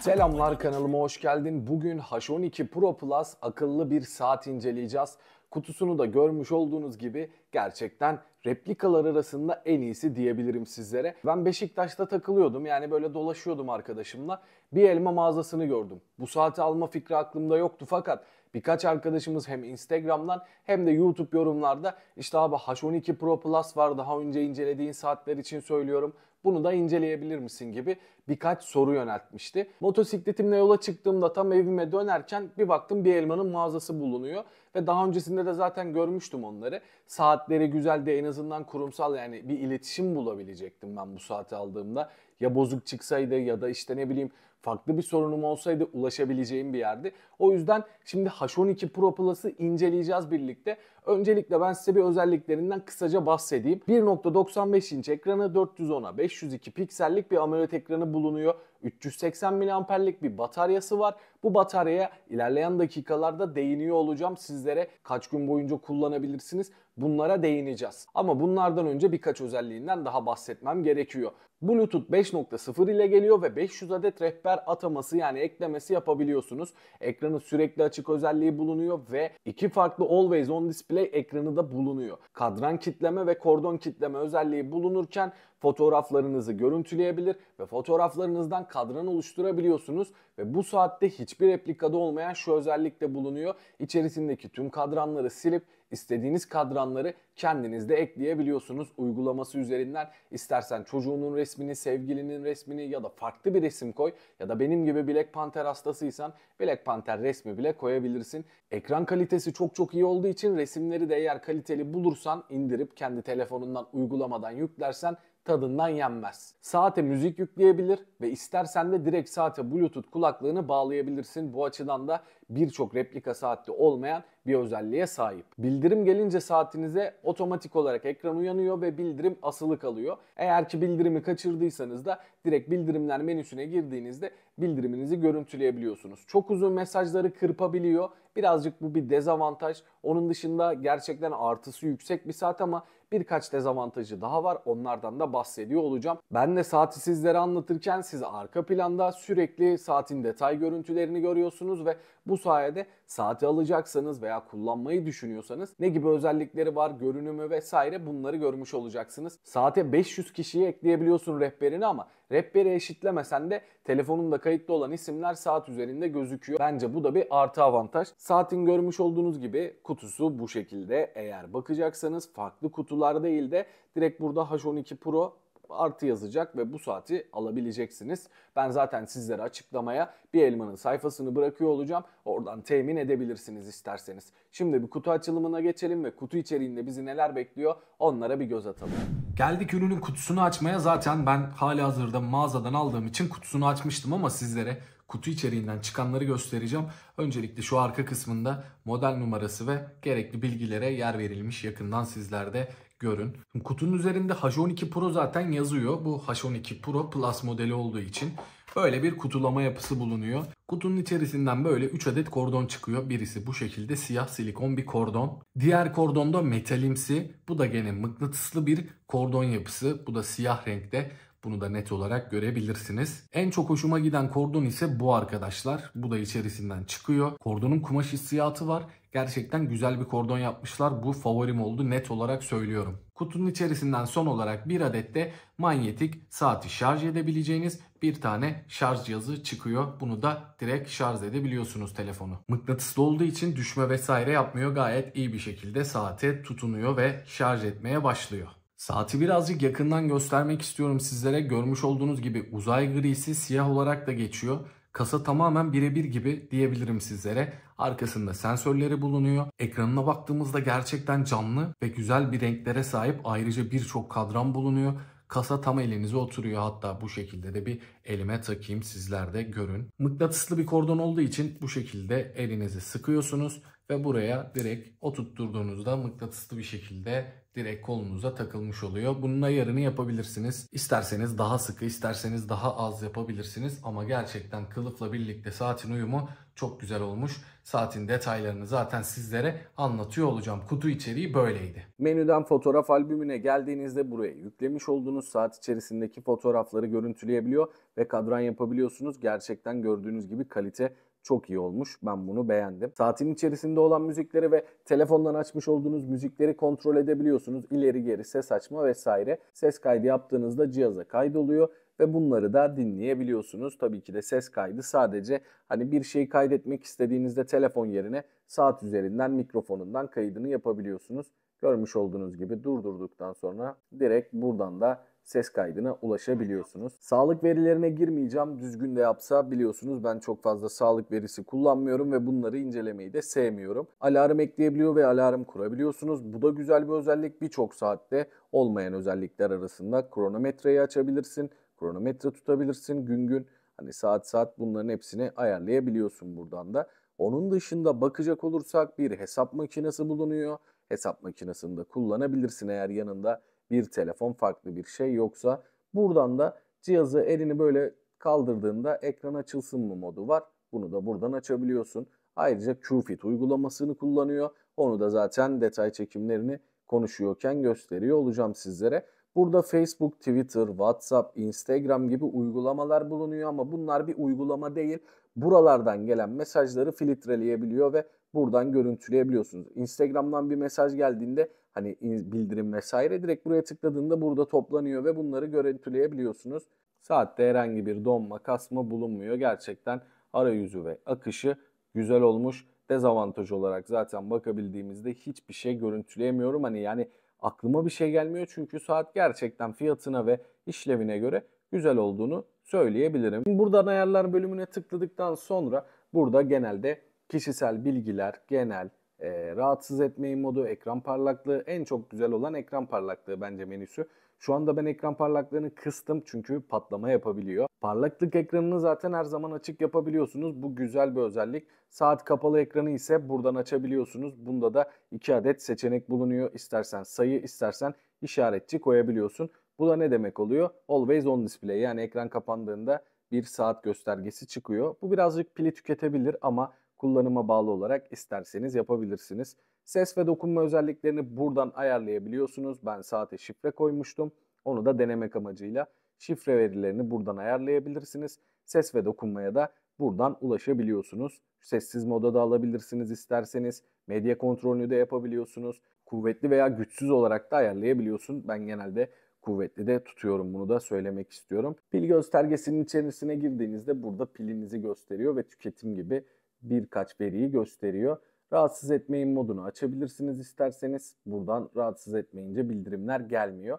Selamlar kanalıma hoş geldin. Bugün H12 Pro Plus akıllı bir saat inceleyeceğiz. Kutusunu da görmüş olduğunuz gibi gerçekten replikalar arasında en iyisi diyebilirim sizlere. Ben Beşiktaş'ta takılıyordum yani böyle dolaşıyordum arkadaşımla. Bir elma mağazasını gördüm. Bu saati alma fikri aklımda yoktu fakat birkaç arkadaşımız hem Instagram'dan hem de YouTube yorumlarda işte abi H12 Pro Plus var daha önce incelediğin saatler için söylüyorum. Bunu da inceleyebilir misin gibi birkaç soru yöneltmişti. Motosikletimle yola çıktığımda tam evime dönerken bir baktım bir elmanın mağazası bulunuyor. Ve daha öncesinde de zaten görmüştüm onları. Saatleri güzeldi en azından kurumsal yani bir iletişim bulabilecektim ben bu saati aldığımda. Ya bozuk çıksaydı ya da işte ne bileyim farklı bir sorunum olsaydı ulaşabileceğim bir yerdi. O yüzden şimdi H12 Pro Plus'ı inceleyeceğiz birlikte. Öncelikle ben size bir özelliklerinden kısaca bahsedeyim. 1.95 inç ekranı 410'a 502 piksellik bir AMOLED ekranı bulunuyor. 380 miliamperlik bir bataryası var. Bu bataryaya ilerleyen dakikalarda değiniyor olacağım sizlere. Kaç gün boyunca kullanabilirsiniz bunlara değineceğiz. Ama bunlardan önce birkaç özelliğinden daha bahsetmem gerekiyor. Bluetooth 5.0 ile geliyor ve 500 adet rehber ataması yani eklemesi yapabiliyorsunuz. Ekranı sürekli açık özelliği bulunuyor ve iki farklı Always On Display ekranı da bulunuyor. Kadran kitleme ve kordon kitleme özelliği bulunurken fotoğraflarınızı görüntüleyebilir ve fotoğraflarınızdan kadran oluşturabiliyorsunuz ve bu saatte hiçbir replikada olmayan şu özellik de bulunuyor. İçerisindeki tüm kadranları silip istediğiniz kadranları kendiniz de ekleyebiliyorsunuz uygulaması üzerinden. İstersen çocuğunun resmini, sevgilinin resmini ya da farklı bir resim koy ya da benim gibi Black Panther hastasıysan Black Panther resmi bile koyabilirsin. Ekran kalitesi çok çok iyi olduğu için resimleri de eğer kaliteli bulursan indirip kendi telefonundan uygulamadan yüklersen tadından yenmez. Saate müzik yükleyebilir ve istersen de direkt saate bluetooth kulaklığını bağlayabilirsin. Bu açıdan da birçok replika saatte olmayan bir özelliğe sahip. Bildirim gelince saatinize otomatik olarak ekran uyanıyor ve bildirim asılı kalıyor. Eğer ki bildirimi kaçırdıysanız da direkt bildirimler menüsüne girdiğinizde bildiriminizi görüntüleyebiliyorsunuz. Çok uzun mesajları kırpabiliyor. Birazcık bu bir dezavantaj. Onun dışında gerçekten artısı yüksek bir saat ama birkaç dezavantajı daha var. Onlardan da bahsediyor olacağım. Ben de saati sizlere anlatırken siz arka planda sürekli saatin detay görüntülerini görüyorsunuz ve bu sayede saati alacaksanız veya kullanmayı düşünüyorsanız ne gibi özellikleri var, görünümü vesaire bunları görmüş olacaksınız. Saate 500 kişiyi ekleyebiliyorsun rehberini ama rehberi eşitlemesen de telefonunda kayıtlı olan isimler saat üzerinde gözüküyor. Bence bu da bir artı avantaj. Saatin görmüş olduğunuz gibi kutusu bu şekilde. Eğer bakacaksanız farklı kutular değil de direkt burada H12 Pro artı yazacak ve bu saati alabileceksiniz. Ben zaten sizlere açıklamaya bir elmanın sayfasını bırakıyor olacağım. Oradan temin edebilirsiniz isterseniz. Şimdi bir kutu açılımına geçelim ve kutu içeriğinde bizi neler bekliyor onlara bir göz atalım. Geldik ürünün kutusunu açmaya. Zaten ben hali hazırda mağazadan aldığım için kutusunu açmıştım ama sizlere kutu içeriğinden çıkanları göstereceğim. Öncelikle şu arka kısmında model numarası ve gerekli bilgilere yer verilmiş yakından sizlerde görün. Kutunun üzerinde H12 Pro zaten yazıyor. Bu H12 Pro Plus modeli olduğu için böyle bir kutulama yapısı bulunuyor. Kutunun içerisinden böyle 3 adet kordon çıkıyor. Birisi bu şekilde siyah silikon bir kordon. Diğer kordon da metalimsi. Bu da gene mıknatıslı bir kordon yapısı. Bu da siyah renkte. Bunu da net olarak görebilirsiniz. En çok hoşuma giden kordon ise bu arkadaşlar. Bu da içerisinden çıkıyor. Kordonun kumaş hissiyatı var. Gerçekten güzel bir kordon yapmışlar. Bu favorim oldu net olarak söylüyorum. Kutunun içerisinden son olarak bir adet de manyetik saati şarj edebileceğiniz bir tane şarj cihazı çıkıyor. Bunu da direkt şarj edebiliyorsunuz telefonu. Mıknatıslı olduğu için düşme vesaire yapmıyor. Gayet iyi bir şekilde saate tutunuyor ve şarj etmeye başlıyor. Saati birazcık yakından göstermek istiyorum sizlere. Görmüş olduğunuz gibi uzay grisi siyah olarak da geçiyor. Kasa tamamen birebir gibi diyebilirim sizlere. Arkasında sensörleri bulunuyor. Ekranına baktığımızda gerçekten canlı ve güzel bir renklere sahip. Ayrıca birçok kadran bulunuyor. Kasa tam elinize oturuyor. Hatta bu şekilde de bir elime takayım sizler de görün. Mıknatıslı bir kordon olduğu için bu şekilde elinizi sıkıyorsunuz ve buraya direkt oturtturduğunuzda mıknatıslı bir şekilde direkt kolunuza takılmış oluyor. Bunun ayarını yapabilirsiniz. İsterseniz daha sıkı, isterseniz daha az yapabilirsiniz ama gerçekten kılıfla birlikte saatin uyumu çok güzel olmuş. Saatin detaylarını zaten sizlere anlatıyor olacağım. Kutu içeriği böyleydi. Menüden fotoğraf albümüne geldiğinizde buraya yüklemiş olduğunuz saat içerisindeki fotoğrafları görüntüleyebiliyor ve kadran yapabiliyorsunuz. Gerçekten gördüğünüz gibi kalite çok iyi olmuş. Ben bunu beğendim. Saatin içerisinde olan müzikleri ve telefondan açmış olduğunuz müzikleri kontrol edebiliyorsunuz. İleri geri ses açma vesaire. Ses kaydı yaptığınızda cihaza kaydoluyor ve bunları da dinleyebiliyorsunuz. Tabii ki de ses kaydı sadece hani bir şeyi kaydetmek istediğinizde telefon yerine saat üzerinden mikrofonundan kaydını yapabiliyorsunuz. Görmüş olduğunuz gibi durdurduktan sonra direkt buradan da ses kaydına ulaşabiliyorsunuz. Sağlık verilerine girmeyeceğim. Düzgün de yapsa biliyorsunuz ben çok fazla sağlık verisi kullanmıyorum ve bunları incelemeyi de sevmiyorum. Alarm ekleyebiliyor ve alarm kurabiliyorsunuz. Bu da güzel bir özellik. Birçok saatte olmayan özellikler arasında kronometreyi açabilirsin. Kronometre tutabilirsin gün gün. Hani saat saat bunların hepsini ayarlayabiliyorsun buradan da. Onun dışında bakacak olursak bir hesap makinesi bulunuyor. Hesap makinesini de kullanabilirsin eğer yanında bir telefon farklı bir şey yoksa. Buradan da cihazı elini böyle kaldırdığında ekran açılsın mı modu var. Bunu da buradan açabiliyorsun. Ayrıca QFit uygulamasını kullanıyor. Onu da zaten detay çekimlerini konuşuyorken gösteriyor olacağım sizlere. Burada Facebook, Twitter, WhatsApp, Instagram gibi uygulamalar bulunuyor ama bunlar bir uygulama değil. Buralardan gelen mesajları filtreleyebiliyor ve buradan görüntüleyebiliyorsunuz. Instagram'dan bir mesaj geldiğinde hani bildirim vesaire direkt buraya tıkladığında burada toplanıyor ve bunları görüntüleyebiliyorsunuz. Saatte herhangi bir donma, kasma bulunmuyor. Gerçekten arayüzü ve akışı güzel olmuş. Dezavantaj olarak zaten bakabildiğimizde hiçbir şey görüntüleyemiyorum. Hani yani aklıma bir şey gelmiyor çünkü saat gerçekten fiyatına ve işlevine göre güzel olduğunu söyleyebilirim. Buradan ayarlar bölümüne tıkladıktan sonra burada genelde kişisel bilgiler, genel, e, rahatsız etmeyi modu, ekran parlaklığı en çok güzel olan ekran parlaklığı bence menüsü. Şu anda ben ekran parlaklığını kıstım çünkü patlama yapabiliyor. Parlaklık ekranını zaten her zaman açık yapabiliyorsunuz. Bu güzel bir özellik. Saat kapalı ekranı ise buradan açabiliyorsunuz. Bunda da iki adet seçenek bulunuyor. İstersen sayı, istersen işaretçi koyabiliyorsun. Bu da ne demek oluyor? Always on display yani ekran kapandığında bir saat göstergesi çıkıyor. Bu birazcık pili tüketebilir ama kullanıma bağlı olarak isterseniz yapabilirsiniz. Ses ve dokunma özelliklerini buradan ayarlayabiliyorsunuz. Ben saate şifre koymuştum. Onu da denemek amacıyla şifre verilerini buradan ayarlayabilirsiniz. Ses ve dokunmaya da buradan ulaşabiliyorsunuz. Sessiz moda da alabilirsiniz isterseniz. Medya kontrolünü de yapabiliyorsunuz. Kuvvetli veya güçsüz olarak da ayarlayabiliyorsun. Ben genelde kuvvetli de tutuyorum bunu da söylemek istiyorum. Pil göstergesinin içerisine girdiğinizde burada pilinizi gösteriyor ve tüketim gibi birkaç veriyi gösteriyor. Rahatsız etmeyin modunu açabilirsiniz isterseniz. Buradan rahatsız etmeyince bildirimler gelmiyor.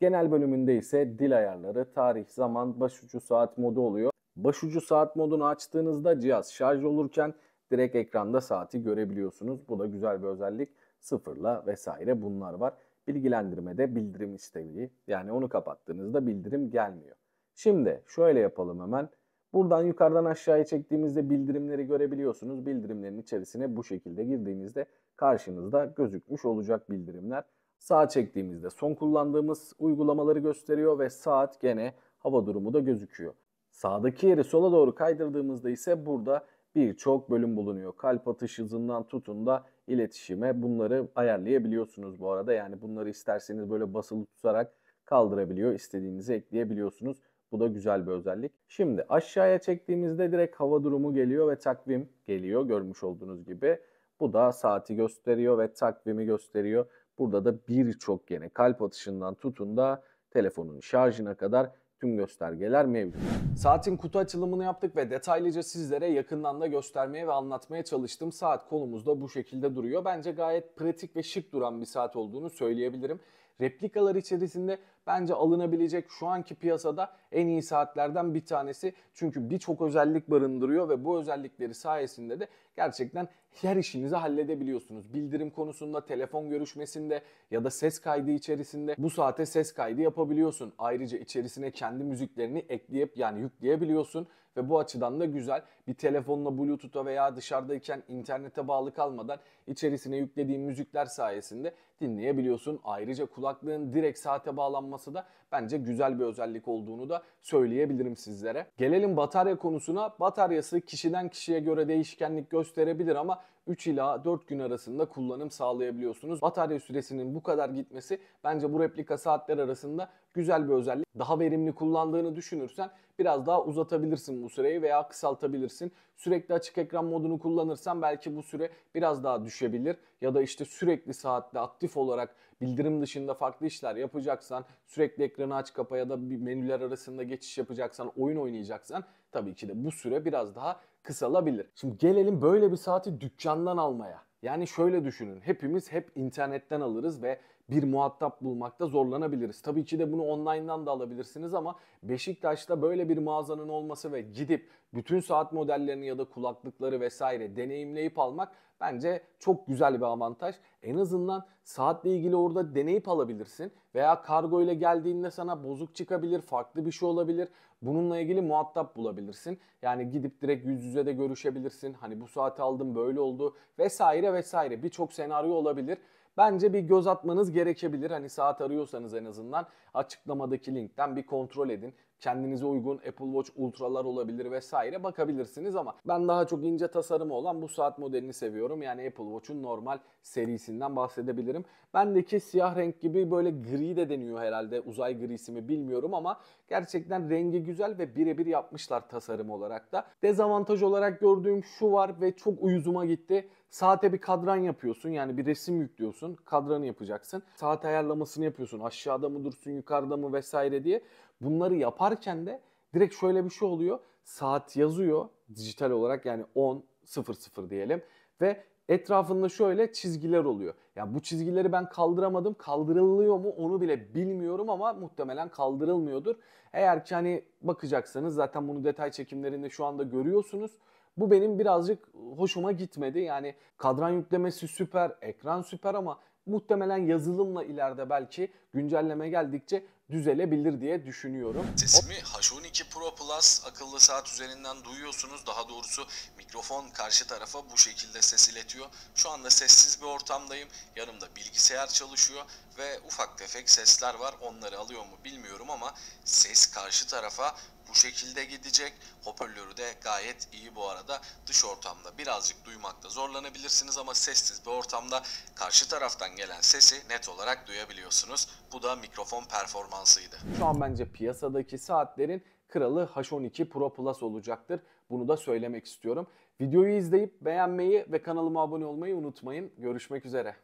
Genel bölümünde ise dil ayarları, tarih, zaman, başucu saat modu oluyor. Başucu saat modunu açtığınızda cihaz şarj olurken direkt ekranda saati görebiliyorsunuz. Bu da güzel bir özellik. Sıfırla vesaire bunlar var. Bilgilendirmede bildirim isteği yani onu kapattığınızda bildirim gelmiyor. Şimdi şöyle yapalım hemen. Buradan yukarıdan aşağıya çektiğimizde bildirimleri görebiliyorsunuz. Bildirimlerin içerisine bu şekilde girdiğinizde karşınızda gözükmüş olacak bildirimler. Sağa çektiğimizde son kullandığımız uygulamaları gösteriyor ve saat gene hava durumu da gözüküyor. Sağdaki yeri sola doğru kaydırdığımızda ise burada birçok bölüm bulunuyor. Kalp atış hızından tutun da iletişime bunları ayarlayabiliyorsunuz bu arada. Yani bunları isterseniz böyle basılı tutarak kaldırabiliyor, istediğinizi ekleyebiliyorsunuz. Bu da güzel bir özellik. Şimdi aşağıya çektiğimizde direkt hava durumu geliyor ve takvim geliyor görmüş olduğunuz gibi. Bu da saati gösteriyor ve takvimi gösteriyor. Burada da birçok yine kalp atışından tutun da telefonun şarjına kadar tüm göstergeler mevcut. Saatin kutu açılımını yaptık ve detaylıca sizlere yakından da göstermeye ve anlatmaya çalıştım. Saat kolumuzda bu şekilde duruyor. Bence gayet pratik ve şık duran bir saat olduğunu söyleyebilirim. replikalar içerisinde bence alınabilecek şu anki piyasada en iyi saatlerden bir tanesi. Çünkü birçok özellik barındırıyor ve bu özellikleri sayesinde de gerçekten her işinizi halledebiliyorsunuz. Bildirim konusunda, telefon görüşmesinde ya da ses kaydı içerisinde bu saate ses kaydı yapabiliyorsun. Ayrıca içerisine kendi müziklerini ekleyip yani yükleyebiliyorsun ve bu açıdan da güzel. Bir telefonla Bluetooth'a veya dışarıdayken internete bağlı kalmadan içerisine yüklediğin müzikler sayesinde dinleyebiliyorsun. Ayrıca kulaklığın direkt saate bağlanması da bence güzel bir özellik olduğunu da söyleyebilirim sizlere. Gelelim batarya konusuna. Bataryası kişiden kişiye göre değişkenlik gösterebilir ama 3 ila 4 gün arasında kullanım sağlayabiliyorsunuz. Batarya süresinin bu kadar gitmesi bence bu replika saatler arasında güzel bir özellik. Daha verimli kullandığını düşünürsen biraz daha uzatabilirsin bu süreyi veya kısaltabilirsin. Sürekli açık ekran modunu kullanırsan belki bu süre biraz daha düşebilir. Ya da işte sürekli saatte aktif olarak bildirim dışında farklı işler yapacaksan, sürekli ekranı aç kapa ya da bir menüler arasında geçiş yapacaksan, oyun oynayacaksan tabii ki de bu süre biraz daha kısalabilir. Şimdi gelelim böyle bir saati dükkandan almaya. Yani şöyle düşünün. Hepimiz hep internetten alırız ve bir muhatap bulmakta zorlanabiliriz. Tabii ki de bunu online'dan da alabilirsiniz ama Beşiktaş'ta böyle bir mağazanın olması ve gidip bütün saat modellerini ya da kulaklıkları vesaire deneyimleyip almak bence çok güzel bir avantaj. En azından saatle ilgili orada deneyip alabilirsin veya kargo ile geldiğinde sana bozuk çıkabilir, farklı bir şey olabilir. Bununla ilgili muhatap bulabilirsin. Yani gidip direkt yüz yüze de görüşebilirsin. Hani bu saati aldım böyle oldu vesaire vesaire birçok senaryo olabilir. Bence bir göz atmanız gerekebilir. Hani saat arıyorsanız en azından açıklamadaki linkten bir kontrol edin. Kendinize uygun Apple Watch Ultra'lar olabilir vesaire bakabilirsiniz ama ben daha çok ince tasarımı olan bu saat modelini seviyorum. Yani Apple Watch'un normal serisinden bahsedebilirim. Bendeki siyah renk gibi böyle gri de deniyor herhalde uzay grisi mi bilmiyorum ama gerçekten rengi güzel ve birebir yapmışlar tasarım olarak da. Dezavantaj olarak gördüğüm şu var ve çok uyuzuma gitti. Saate bir kadran yapıyorsun yani bir resim yüklüyorsun kadranı yapacaksın. Saat ayarlamasını yapıyorsun aşağıda mı dursun yukarıda mı vesaire diye. Bunları yaparken de direkt şöyle bir şey oluyor. Saat yazıyor dijital olarak yani 10.00 diyelim ve etrafında şöyle çizgiler oluyor. Ya bu çizgileri ben kaldıramadım. Kaldırılıyor mu onu bile bilmiyorum ama muhtemelen kaldırılmıyordur. Eğer ki hani bakacaksanız zaten bunu detay çekimlerinde şu anda görüyorsunuz. Bu benim birazcık hoşuma gitmedi. Yani kadran yüklemesi süper, ekran süper ama muhtemelen yazılımla ileride belki güncelleme geldikçe düzelebilir diye düşünüyorum. Sesimi H12 Pro Plus akıllı saat üzerinden duyuyorsunuz. Daha doğrusu mikrofon karşı tarafa bu şekilde ses iletiyor. Şu anda sessiz bir ortamdayım. Yanımda bilgisayar çalışıyor ve ufak tefek sesler var. Onları alıyor mu bilmiyorum ama ses karşı tarafa bu şekilde gidecek. Hoparlörü de gayet iyi bu arada. Dış ortamda birazcık duymakta zorlanabilirsiniz ama sessiz bir ortamda karşı taraftan gelen sesi net olarak duyabiliyorsunuz. Bu da mikrofon performansıydı. Şu an bence piyasadaki saatlerin kralı H12 Pro Plus olacaktır. Bunu da söylemek istiyorum. Videoyu izleyip beğenmeyi ve kanalıma abone olmayı unutmayın. Görüşmek üzere.